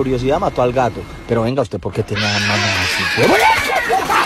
curiosidad mató al gato. Pero venga usted, ¿por qué tiene las manos así?